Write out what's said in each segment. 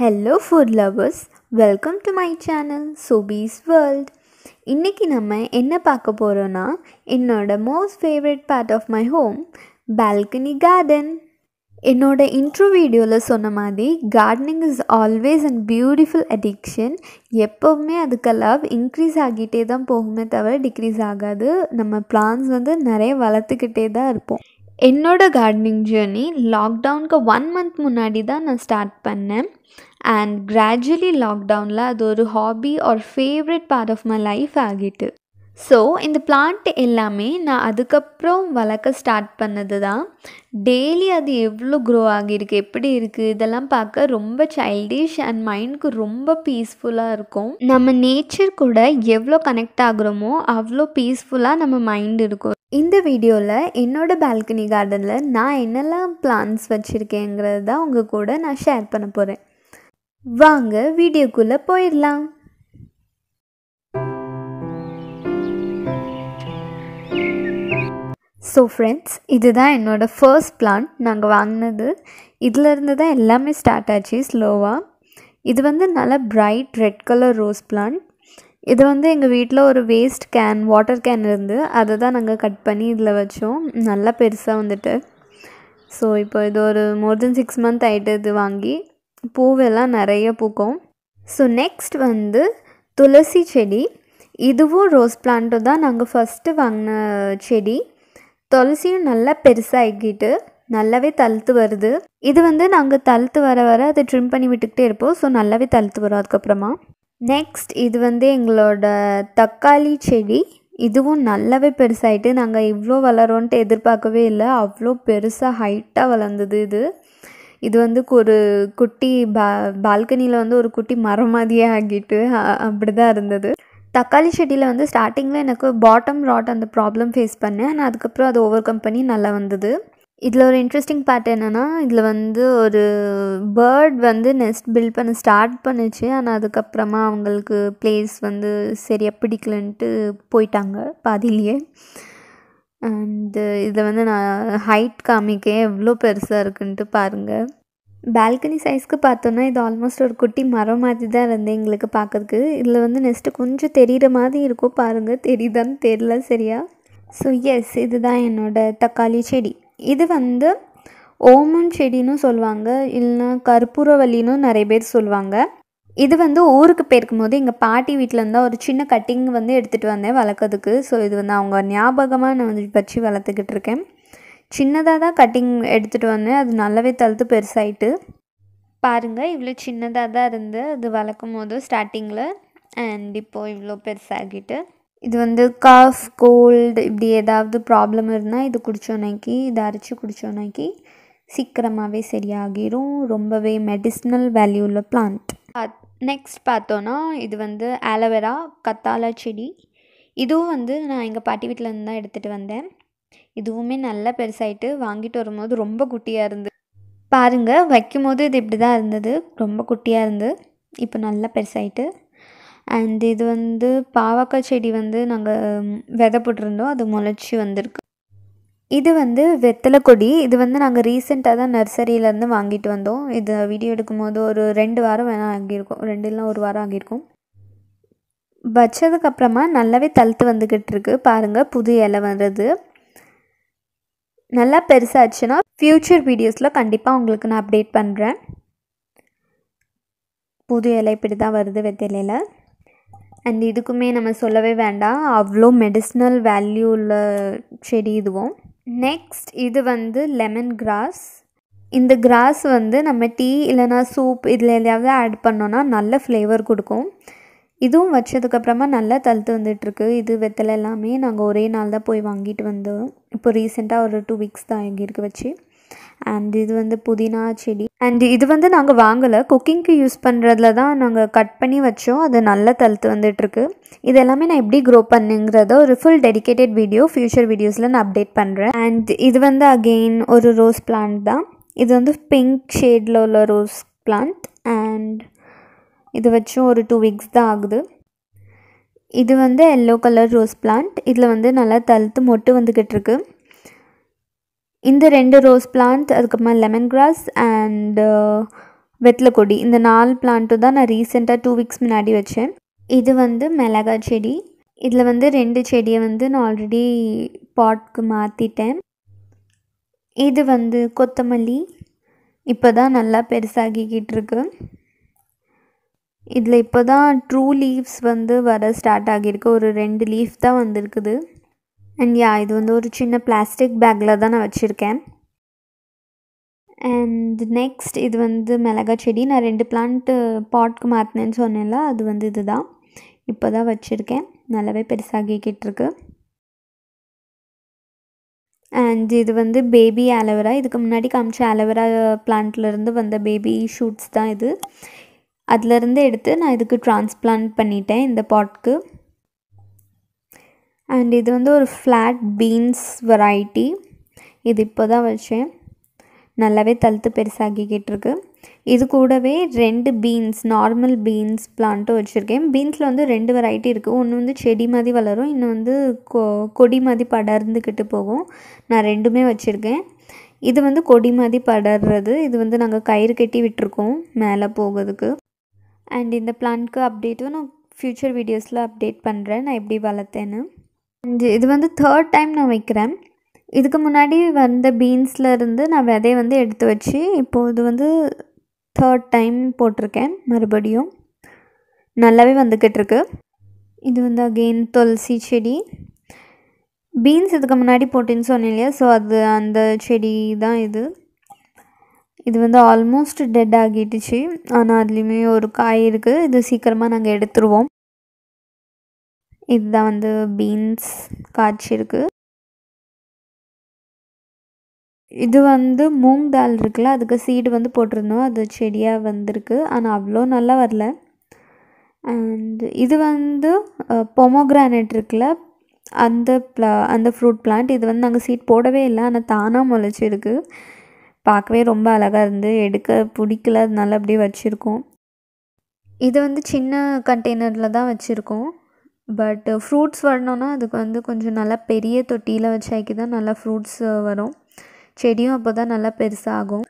Hello food lovers welcome to my channel Sophie's world இன்றைக்கி நம்ம என்ன பார்க்க போகிறோன்னா என்னோட most favourite part of my home balcony garden என்னோட இன்ட்ரோ வீடியோவில் சொன்ன மாதிரி gardening is always and beautiful addiction எப்போவுமே அதுக்கு லவ் இன்க்ரீஸ் ஆகிட்டே தான் போகுமே தவிர டிக்ரீஸ் ஆகாது. நம்ம பிளான்ஸ் வந்து நிறைய வளர்த்துக்கிட்டே தான் இருப்போம். என்னோடய கார்டனிங் ஜேர்னி லாக்டவுனுக்கு ஒன் மந்த் முன்னாடி தான் நான் ஸ்டார்ட் பண்ணேன். அண்ட் கிராஜுவலி லாக்டவுனில் அது ஒரு hobby or favourite part of my life ஆகிட்டு. ஸோ இந்த பிளான்ட் எல்லாமே நான் அதுக்கப்புறம் வளர்க்க ஸ்டார்ட் பண்ணது தான் டெய்லி அது எவ்வளோ க்ரோ ஆகியிருக்கு எப்படி இருக்குது இதெல்லாம் பார்க்க ரொம்ப சைல்டிஷ் அண்ட் மைண்டுக்கு ரொம்ப பீஸ்ஃபுல்லாக இருக்கும். நம்ம நேச்சர் கூட எவ்வளோ கனெக்ட் ஆகுறோமோ அவ்வளோ பீஸ்ஃபுல்லாக நம்ம மைண்ட் இருக்கும். இந்த வீடியோவில் என்னோட பால்கனி கார்டனில் நான் என்னெல்லாம் பிளான்ஸ் வச்சுருக்கேங்கிறது தான் உங்கள் கூட நான் ஷேர் பண்ண போகிறேன் வாங்க வீடியோக்குள்ளே போயிடலாம். ஸோ ஃப்ரெண்ட்ஸ் இதுதான் என்னோடய ஃபர்ஸ்ட் பிளான் நாங்கள் வாங்கினது. இதிலேருந்து தான் எல்லாமே ஸ்டார்ட் ஆச்சு ஸ்லோவாக இது வந்து நல்ல bright red colour rose plant இது வந்து எங்கள் வீட்டில் ஒரு வேஸ்ட் கேன் வாட்டர் கேன் இருந்து அதை தான் நாங்கள் கட் பண்ணி இதில் வச்சோம். நல்லா பெருசாக வந்துட்டு. ஸோ இப்போ இது ஒரு மோர் தென் சிக்ஸ் மந்த் ஆகிட்டு இது வாங்கி பூவெல்லாம் நிறைய பூக்கும். ஸோ நெக்ஸ்ட் வந்து துளசி செடி. இதுவும் ரோஸ் பிளான்ட்டு தான். நாங்கள் ஃபஸ்ட்டு வாங்கின செடி. துளசியும் நல்லா பெருசாகிக்கிட்டு நல்லாவே தழுத்து வருது. இது வந்து நாங்கள் தழுத்து வர வர அதை ட்ரிம் பண்ணி விட்டுக்கிட்டே இருப்போம். ஸோ நல்லாவே தழுத்து வரும் அதுக்கப்புறமா. நெக்ஸ்ட் இது வந்து எங்களோட தக்காளி செடி. இதுவும் நல்லாவே பெருசாகிட்டு நாங்கள் இவ்வளோ வளரோன்ட்டு எதிர்பார்க்கவே இல்லை. அவ்வளோ பெருசாக ஹைட்டாக வளர்ந்தது இது. இது வந்து ஒரு குட்டி பா பால்கனியில் வந்து ஒரு குட்டி மரம் மாதிரியே ஆகிட்டு அப்படி தான் இருந்தது. தக்காளி செடியில் வந்து ஸ்டார்டிங்கில் எனக்கு பாட்டம் ராட் அந்த ப்ராப்ளம் ஃபேஸ் பண்ணேன். ஆனால் அதுக்கப்புறம் அது ஓவர் கம் பண்ணி நல்லா வந்தது. இதில் ஒரு இன்ட்ரெஸ்டிங் பார்ட் என்னென்னா இதில் வந்து ஒரு பேர்ட் வந்து நெஸ்ட் பில்ட் பண்ண ஸ்டார்ட் பண்ணுச்சு. ஆனால் அதுக்கப்புறமா அவங்களுக்கு பிளேஸ் வந்து சரியாக பிடிக்கலன்ட்டு போயிட்டாங்க பாதிலேயே அண்டு இதில் வந்து நான் ஹைட் காமிக்க எவ்வளோ பெருசாக இருக்குன்ட்டு பாருங்கள் பால்கனி சைஸ்க்கு பார்த்தோன்னா இது ஆல்மோஸ்ட் ஒரு குட்டி மரம் மாதிரி தான் இருந்தது எங்களுக்கு பார்க்கறதுக்கு. இதில் வந்து நெக்ஸ்ட்டு கொஞ்சம் தெரிகிற மாதிரி இருக்கும் பாருங்கள் தெரியுதான்னு தெரியல சரியா? ஸோ எஸ் இதுதான் என்னோடய தக்காளி செடி. இது வந்து ஓமன் செடின்னு சொல்லுவாங்க. இல்லைனா கற்பூரவல்லின்னு நிறைய பேர் சொல்லுவாங்க. இது வந்து ஊருக்கு போயிருக்கும் போது எங்கள் பாட்டி வீட்டிலேருந்து ஒரு சின்ன கட்டிங் வந்து எடுத்துகிட்டு வந்தேன் வளர்க்கறதுக்கு. ஸோ இது வந்து அவங்க ஞாபகமாக நான் வந்து வச்சு வளர்த்துக்கிட்டு இருக்கேன். சின்னதாக தான் கட்டிங் எடுத்துகிட்டு வந்தேன். அது நல்லாவே தழுத்து பெருசாயிட்டு. பாருங்கள் இவ்வளோ சின்னதாக தான் இருந்து அது வளர்க்கும் போது ஸ்டார்டிங்கில் அண்ட் இப்போது இவ்வளோ பெருசாகிட்டு. இது வந்து காஃப் கோல்டு இப்படி ஏதாவது ப்ராப்ளம் இருந்தால் இது குடித்தோன்னைக்கு இதை அரைச்சி குடித்தோன்னைக்கு சீக்கிரமாகவே சரியாகிரும். ரொம்பவே மெடிசினல் வேல்யூ உள்ள பிளான்ட் நெக்ஸ்ட் பார்த்தோன்னா இது வந்து ஆலோவேரா கத்தாழா செடி. இதுவும் வந்து நான் எங்கள் பாட்டி வீட்டிலேருந்து தான் எடுத்துகிட்டு வந்தேன். இதுவுமே நல்லா பெருசாயிட்டு வாங்கிட்டு வரும்போது ரொம்ப குட்டியாக இருந்து பாருங்கள் வைக்கும் போது இது இப்படி தான் இருந்தது. ரொம்ப குட்டியாக இருந்து இப்போ நல்லா பெருசாயிட்டு. அண்ட் இது வந்து பாவக்காய் செடி வந்து நாங்கள் விதை போட்டிருந்தோம். அது முளைச்சி வந்திருக்கு. இது வந்து வெத்தலை கொடி. இது வந்து நாங்கள் ரீசெண்டாக தான் நர்சரியிலேருந்து வாங்கிட்டு வந்தோம். இது வீடியோ எடுக்கும் போது ஒரு ரெண்டு வாரம் வேணால் ஆகியிருக்கும். ரெண்டு இல்லை ஒரு வாரம் ஆகியிருக்கும். வச்சதுக்கப்புறமா நல்லாவே தழுத்து வந்துக்கிட்டு இருக்கு. பாருங்கள் புது இலை வர்றது. நல்லா பெருசாச்சுன்னா ஃப்யூச்சர் வீடியோஸில் கண்டிப்பாக உங்களுக்கு நான் அப்டேட் பண்ணுறேன் புது இலை இப்படி தான் வருது வெத்தலையில் அண்ட் இதுக்குமே நம்ம சொல்லவே வேண்டாம். அவ்வளோ மெடிசினல் வேல்யூ உள்ள செடி இதுவும். நெக்ஸ்ட் இது வந்து லெமன் கிராஸ் இந்த கிராஸ் வந்து நம்ம டீ இல்லைனா சூப் இதில் எதையாவது ஆட் பண்ணோன்னா நல்ல ஃப்ளேவர் கொடுக்கும். இதுவும் வச்சதுக்கப்புறமா நல்லா தழுத்து வந்துட்டுருக்கு. இது வெத்தலை எல்லாமே நாங்கள் ஒரே நாள் தான் போய் வாங்கிட்டு வந்தோம். இப்போ ரீசெண்டாக ஒரு டூ வீக்ஸ் தான் எங்கிருக்கு வச்சு. அண்ட் இது வந்து புதினா செடி. அண்ட் இது வந்து நாங்கள் வாங்கலை. குக்கிங்க்கு யூஸ் பண்ணுறதுல தான் நாங்கள் கட் பண்ணி வச்சோம். அது நல்லா தழுத்து வந்துட்டுருக்கு. இது எல்லாமே நான் எப்படி க்ரோ பண்ணுங்கிறத ஒரு ஃபுல் டெடிக்கேட்டட் வீடியோ ஃப்யூச்சர் வீடியோஸில் நான் அப்டேட் பண்ணுறேன் அண்ட் இது வந்து அகெயின் ஒரு ரோஸ் பிளான்ட் தான். இது வந்து பிங்க் ஷேடில் உள்ள ரோஸ் பிளான்ட் அண்ட் இது வச்சும் ஒரு டூ வீக்ஸ் தான் ஆகுது. இது வந்து எல்லோ கலர் ரோஸ் பிளான்ட் இதில் வந்து நல்லா தழுத்து மொட்டு வந்துக்கிட்டு இருக்கு. இந்த ரெண்டு ரோஸ் பிளான்ட் அதுக்கப்புறமா லெமன் கிராஸ் அண்டு வெத்தலை கொடி இந்த நாலு பிளான்ட்டு தான் நான் ரீசெண்டாக டூ வீக்ஸ் முன்னாடி வச்சேன். இது வந்து மிளகா செடி. இதில் வந்து ரெண்டு செடியை வந்து நான் ஆல்ரெடி பாட்க்கு மாற்றிட்டேன் இது வந்து கொத்தமல்லி. இப்போ தான் நல்லா பெருசாகிக்கிட்டு இருக்குது இதில் இப்போ தான் ட்ரூ லீவ்ஸ் வந்து வர ஸ்டார்ட் ஆகியிருக்கு. ஒரு ரெண்டு லீஃப் தான் வந்திருக்குது. அண்ட் யா இது வந்து ஒரு சின்ன பிளாஸ்டிக் பேக்கில் தான் நான் வச்சுருக்கேன். அண்ட் நெக்ஸ்ட் இது வந்து மிளகா செடி. நான் ரெண்டு பிளான்ட்டு பாட்க்கு மாற்றினேன்னு சொன்னேன்ல அது வந்து இது தான். இப்போ தான் வச்சுருக்கேன். நல்லாவே பெருசாகிக்கிட்டு இருக்கு. அண்ட் இது வந்து பேபி ஆலோவேரா இதுக்கு முன்னாடி காமிச்ச ஆலோவேரா பிளான்ட்லேருந்து வந்த பேபி ஷூட்ஸ் தான் இது. அதுலேருந்து எடுத்து நான் இதுக்கு டிரான்ஸ்பிளான்ட் பண்ணிட்டேன் இந்த பாட்க்கு அண்ட் இது வந்து ஒரு ஃப்ளாட் பீன்ஸ் வெரைட்டி இது இப்போ தான் வச்சேன். நல்லாவே தழுத்து பெருசாகிக்கிட்டு இருக்கு இது கூடவே ரெண்டு பீன்ஸ் நார்மல் பீன்ஸ் பிளான்ட்டும் வச்சுருக்கேன். பீன்ஸில் வந்து ரெண்டு வெரைட்டி இருக்குது ஒன்று வந்து செடி மாதிரி வளரும் இன்னும் வந்து கொ கொடி மாதிரி படர்ந்துக்கிட்டு போகும். நான் ரெண்டுமே வச்சுருக்கேன். இது வந்து கொடி மாதிரி படர்றது. இது வந்து நாங்கள் கயிறு கட்டி விட்டுருக்கோம் மேலே போகிறதுக்கு. அண்ட் இந்த பிளான்ட்க்கு அப்டேட்டும் நான் ஃப்யூச்சர் வீடியோஸில் அப்டேட் பண்ணுறேன் நான் எப்படி வளர்த்தேன்னு. அண்ட் இது வந்து தேர்ட் டைம் நான் வைக்கிறேன். இதுக்கு முன்னாடி வந்த பீன்ஸில் இருந்து நான் விதையை வந்து எடுத்து வச்சு இப்போது இது வந்து தேர்ட் டைம் போட்டிருக்கேன் மறுபடியும். நல்லாவே வந்துக்கிட்டு இருக்கு இது வந்து அகெயின் துளசி செடி. பீன்ஸ் இதுக்கு முன்னாடி போட்டேன்னு சொன்னேன் இல்லையா? ஸோ அது அந்த செடி தான் இது. இது வந்து ஆல்மோஸ்ட் டெட் ஆகிடுச்சு. ஆனால் அதுலேயுமே ஒரு காய் இருக்குது. இது சீக்கிரமாக நாங்கள் எடுத்துருவோம். இதுதான் வந்து பீன்ஸ் காய்ச்சிருக்கு இது வந்து மூங் தால் இருக்குல்ல அதுக்கு சீடு வந்து போட்டிருந்தோம். அது செடியாக வந்திருக்கு. ஆனால் அவ்வளோ நல்லா வரல. அண்ட் இது வந்து பொமோகிரானேட் இருக்குல்ல அந்த ப்ளா அந்த ஃப்ரூட் பிளான்ட் இது வந்து நாங்கள் சீட் போடவே இல்லை. ஆனால் தானாக முளைச்சிருக்கு. பார்க்கவே ரொம்ப அழகாக இருந்து எடுக்க பிடிக்கல. அதனால அப்படியே வச்சுருக்கோம். இது வந்து சின்ன கண்டெய்னரில் தான் வச்சுருக்கோம். பட் ஃப்ரூட்ஸ் வரணுன்னா அதுக்கு வந்து கொஞ்சம் நல்லா பெரிய தொட்டியில் வச்சாக்கி தான் நல்லா ஃப்ரூட்ஸ் வரும். செடியும் அப்போ தான் நல்லா பெருசாகும்.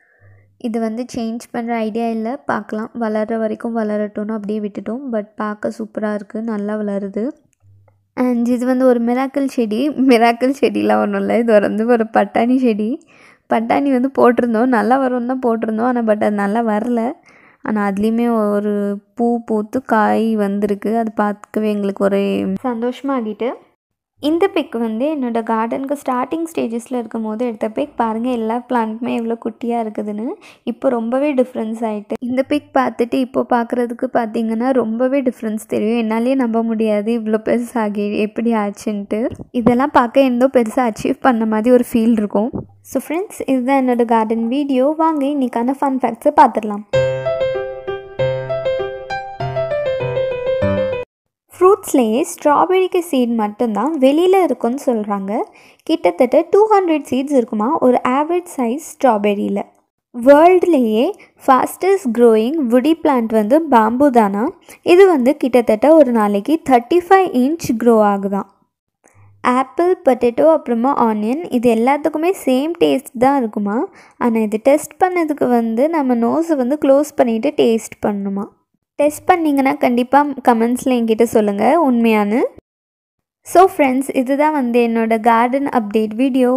இது வந்து சேஞ்ச் பண்ணுற ஐடியா இல்லை. பார்க்கலாம். வளர்கிற வரைக்கும் வளரட்டும்னு அப்படியே விட்டுட்டோம். பட் பார்க்க சூப்பராக இருக்குது நல்லா வளருது. அண்ட் இது வந்து ஒரு மிராக்கிள் செடி. மிராக்கிள் செடிலாம் ஒன்றும் இல்லை. இது வந்து ஒரு பட்டாணி செடி. பட்டாணி வந்து போட்டிருந்தோம். நல்லா வரும்னு தான் போட்டிருந்தோம். ஆனால் பட் அது நல்லா வரல. ஆனால் அதுலேயுமே ஒரு பூ பூத்து காய் வந்திருக்கு. அது பார்க்கவே எங்களுக்கு ஒரு சந்தோஷமாகிட்டு இந்த பிக் வந்து என்னோடய கார்டனுக்கு ஸ்டார்டிங் ஸ்டேஜஸில் இருக்கும் போது எடுத்த பிக் பாருங்கள் எல்லா பிளான்ட்டுமே எவ்வளோ குட்டியாக இருக்குதுன்னு. இப்போ ரொம்பவே டிஃப்ரென்ஸ் ஆகிட்டு இந்த பிக் பார்த்துட்டு இப்போ பார்க்குறதுக்கு பார்த்தீங்கன்னா ரொம்பவே டிஃப்ரென்ஸ் தெரியும். என்னாலே நம்ப முடியாது. இவ்வளோ பெருசாகி எப்படி ஆச்சுன்ட்டு. இதெல்லாம் பார்க்க எந்தோ பெருசாக அச்சீவ் பண்ண மாதிரி ஒரு ஃபீல் இருக்கும். ஸோ ஃப்ரெண்ட்ஸ் இதுதான் என்னோடய கார்டன் வீடியோ வாங்க இன்றைக்கான ஃபன் ஃபேக்ட்ஸை பார்த்துடலாம். ஃப்ரூட்ஸ்லேயே ஸ்ட்ராபெரிக்கு சீட் மட்டும்தான் வெளியில் இருக்குன்னு சொல்கிறாங்க கிட்டத்தட்ட டூ ஹண்ட்ரட் சீட்ஸ் இருக்குமா? ஒரு ஆவரேஜ் சைஸ் ஸ்ட்ராபெரியில் வேர்ல்டுலேயே ஃபாஸ்டஸ்ட் க்ரோயிங் வுடி பிளான்ட் வந்து பாம்பு தானா? இது வந்து கிட்டத்தட்ட ஒரு நாளைக்கு தேர்ட்டி ஃபைவ் இன்ச் க்ரோ ஆகுதான். ஆப்பிள் பொட்டேட்டோ அப்புறமா ஆனியன் இது எல்லாத்துக்குமே சேம் டேஸ்ட் தான் இருக்குமா? ஆனால் இது டெஸ்ட் பண்ணதுக்கு வந்து நம்ம நோஸை வந்து க்ளோஸ் பண்ணிவிட்டு டேஸ்ட் பண்ணணுமா டெஸ்ட் பண்ணிங்கன்னா கண்டிப்பாக கமெண்ட்ஸில் என்கிட்ட சொல்லுங்கள் உண்மையானு. ஸோ ஃப்ரெண்ட்ஸ் இதுதான் வந்து என்னோடய கார்டன் அப்டேட் வீடியோ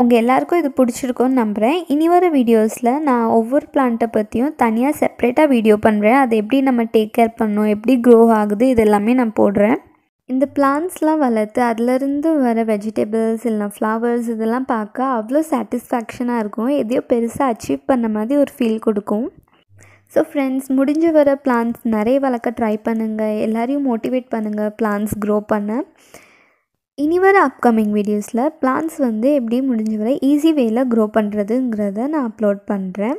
உங்கள் எல்லாருக்கும் இது பிடிச்சிருக்கோன்னு நம்புகிறேன் இனி வர வீடியோஸில் நான் ஒவ்வொரு பிளான்ட்டை பற்றியும் தனியாக செப்ரேட்டாக வீடியோ பண்ணுறேன் அதை எப்படி நம்ம டேக் கேர் பண்ணோம் எப்படி க்ரோ ஆகுது இது எல்லாமே நான் போடுறேன். இந்த பிளான்ட்ஸ்லாம் வளர்த்து அதுலேருந்து வர வெஜிடபிள்ஸ் இல்லைனா ஃப்ளவர்ஸ் இதெல்லாம் பார்க்க அவ்வளோ சாட்டிஸ்ஃபேக்ஷனாக இருக்கும். எதையோ பெருசாக அச்சீவ் பண்ண மாதிரி ஒரு ஃபீல் கொடுக்கும். ஸோ ஃப்ரெண்ட்ஸ் முடிஞ்ச வர பிளான்ஸ் நிறைய வளர்க்க ட்ரை பண்ணுங்கள் எல்லோரையும் மோட்டிவேட் பண்ணுங்கள் பிளான்ஸ் க்ரோ பண்ண. இனி வர அப்கமிங் வீடியோஸில் பிளான்ஸ் வந்து எப்படி முடிஞ்ச வர ஈஸி வேயில் க்ரோ பண்ணுறதுங்கிறத நான் அப்லோட் பண்ணுறேன்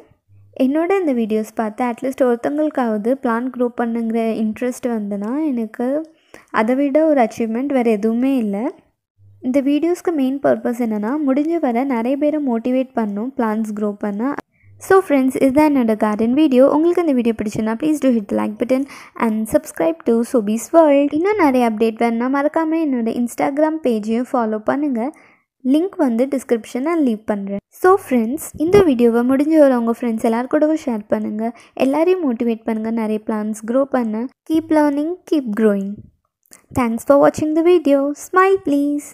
என்னோட இந்த வீடியோஸ் பார்த்து அட்லீஸ்ட் ஒருத்தங்களுக்காவது பிளான் க்ரோ பண்ணுங்கிற இன்ட்ரெஸ்ட் வந்துன்னா எனக்கு அதை விட ஒரு அச்சீவ்மெண்ட் வேறு எதுவுமே இல்லை. இந்த வீடியோஸ்க்கு மெயின் பர்பஸ் என்னென்னா முடிஞ்ச வர நிறைய பேரை மோட்டிவேட் பண்ணும் பிளான்ஸ் க்ரோ பண்ண. ஸோ ஃப்ரெண்ட்ஸ் இதுதான் என்னோட கார்டன் வீடியோ உங்களுக்கு இந்த video பிடிச்சுன்னா please do hit like button and subscribe to Sobeys world இன்னும் நிறைய அப்டேட் வேணுன்னா மறக்காமல் என்னோட இன்ஸ்டாகிராம் பேஜையும் ஃபாலோ பண்ணுங்கள் லிங்க் வந்து டிஸ்கிரிப்ஷனில் லீவ் பண்ணுறேன் ஸோ ஃப்ரெண்ட்ஸ் இந்த வீடியோவை முடிஞ்ச வர உங்கள் ஃப்ரெண்ட்ஸ் எல்லார் கூடவும் ஷேர் பண்ணுங்கள் எல்லாரையும் மோட்டிவேட் பண்ணுங்கள் நிறைய பிளான்ஸ் க்ரோ பண்ண. Keep learning keep growing thanks for வாட்சிங் த வீடியோ ஸ்மைல் ப்ளீஸ்